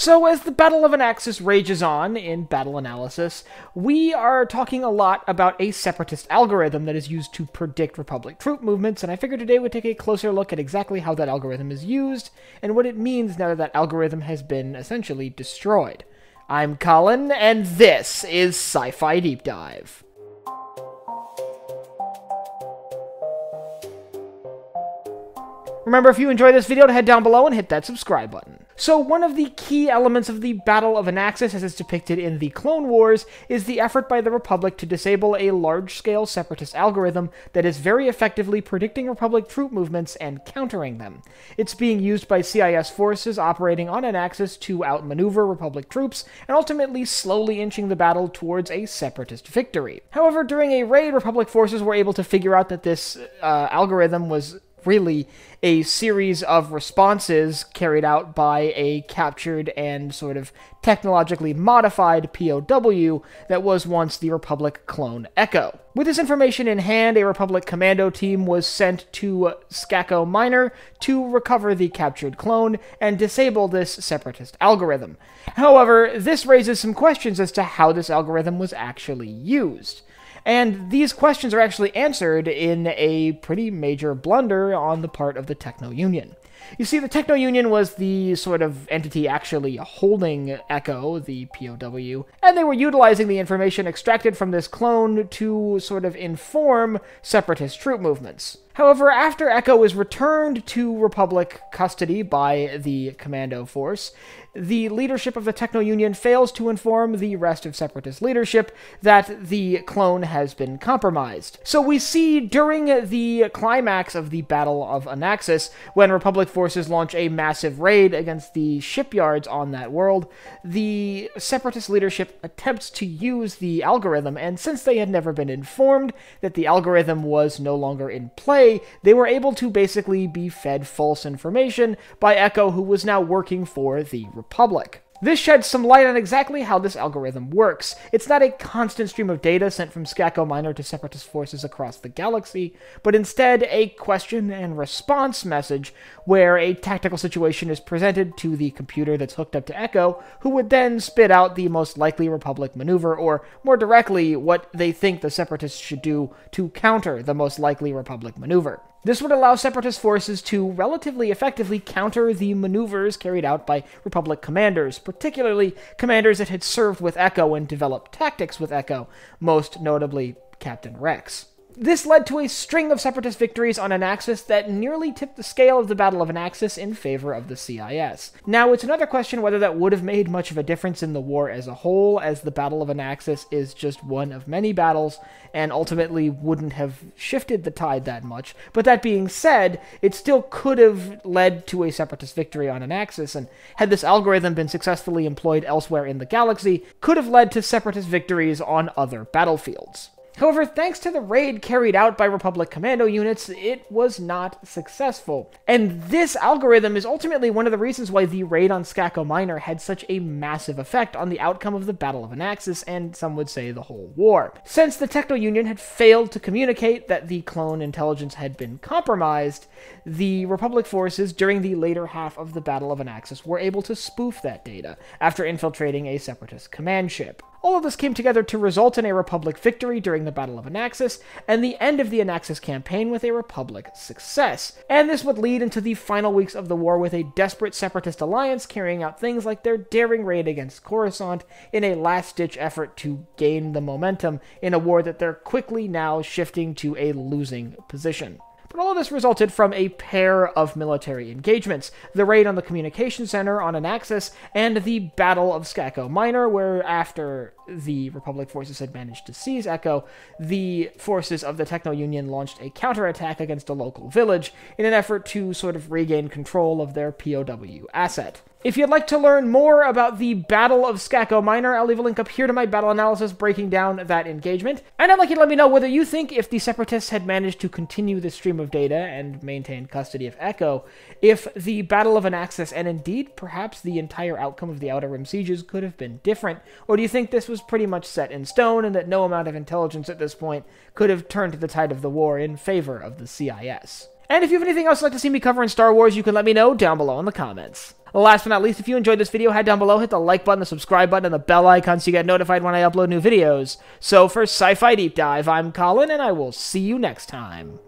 So, as the Battle of Anaxes rages on in Battle Analysis, we are talking a lot about a separatist algorithm that is used to predict Republic troop movements, and I figured today we'd take a closer look at exactly how that algorithm is used and what it means now that that algorithm has been essentially destroyed. I'm Colin, and this is Sci Fi Deep Dive. Remember, if you enjoyed this video, to head down below and hit that subscribe button. So one of the key elements of the Battle of Anaxes, as it's depicted in the Clone Wars, is the effort by the Republic to disable a large-scale separatist algorithm that is very effectively predicting Republic troop movements and countering them. It's being used by CIS forces operating on Anaxes to outmaneuver Republic troops, and ultimately slowly inching the battle towards a separatist victory. However, during a raid, Republic forces were able to figure out that this uh, algorithm was really a series of responses carried out by a captured and sort of technologically modified POW that was once the Republic clone Echo. With this information in hand, a Republic commando team was sent to Skako Minor to recover the captured clone and disable this separatist algorithm. However, this raises some questions as to how this algorithm was actually used. And these questions are actually answered in a pretty major blunder on the part of the Techno Union. You see, the Techno Union was the sort of entity actually holding Echo, the POW, and they were utilizing the information extracted from this clone to sort of inform separatist troop movements. However, after Echo is returned to Republic custody by the Commando Force, the leadership of the Techno Union fails to inform the rest of Separatist leadership that the clone has been compromised. So we see during the climax of the Battle of Anaxes, when Republic forces launch a massive raid against the shipyards on that world, the Separatist leadership attempts to use the algorithm, and since they had never been informed that the algorithm was no longer in play, they were able to basically be fed false information by Echo, who was now working for the Republic. This sheds some light on exactly how this algorithm works. It's not a constant stream of data sent from Skako Minor to separatist forces across the galaxy, but instead a question and response message where a tactical situation is presented to the computer that's hooked up to Echo, who would then spit out the most likely Republic maneuver, or more directly, what they think the separatists should do to counter the most likely Republic maneuver. This would allow separatist forces to relatively effectively counter the maneuvers carried out by Republic commanders, particularly commanders that had served with Echo and developed tactics with Echo, most notably Captain Rex. This led to a string of separatist victories on Anaxes that nearly tipped the scale of the Battle of Anaxes in favor of the CIS. Now, it's another question whether that would have made much of a difference in the war as a whole, as the Battle of Anaxes is just one of many battles, and ultimately wouldn't have shifted the tide that much. But that being said, it still could have led to a separatist victory on Anaxes, and had this algorithm been successfully employed elsewhere in the galaxy, could have led to separatist victories on other battlefields. However, thanks to the raid carried out by Republic commando units, it was not successful. And this algorithm is ultimately one of the reasons why the raid on Skako Minor had such a massive effect on the outcome of the Battle of Anaxes, and some would say the whole war. Since the Techno Union had failed to communicate that the clone intelligence had been compromised, the Republic forces during the later half of the Battle of Anaxes were able to spoof that data after infiltrating a separatist command ship. All of this came together to result in a Republic victory during the Battle of Anaxes, and the end of the Anaxes campaign with a Republic success. And this would lead into the final weeks of the war with a desperate separatist alliance carrying out things like their daring raid against Coruscant in a last-ditch effort to gain the momentum in a war that they're quickly now shifting to a losing position. But all of this resulted from a pair of military engagements the raid on the communication center on Anaxes, and the Battle of Skako Minor, where after the Republic forces had managed to seize Echo, the forces of the Techno Union launched a counterattack against a local village in an effort to sort of regain control of their POW asset. If you'd like to learn more about the Battle of Skako Minor, I'll leave a link up here to my battle analysis breaking down that engagement. And I'd like you to let me know whether you think if the Separatists had managed to continue the stream of data and maintain custody of Echo, if the Battle of Anaxes and indeed perhaps the entire outcome of the Outer Rim sieges could have been different, or do you think this was pretty much set in stone and that no amount of intelligence at this point could have turned the tide of the war in favor of the CIS? And if you have anything else you'd like to see me cover in Star Wars, you can let me know down below in the comments. Last but not least, if you enjoyed this video, head down below, hit the like button, the subscribe button, and the bell icon so you get notified when I upload new videos. So for Sci-Fi Deep Dive, I'm Colin, and I will see you next time.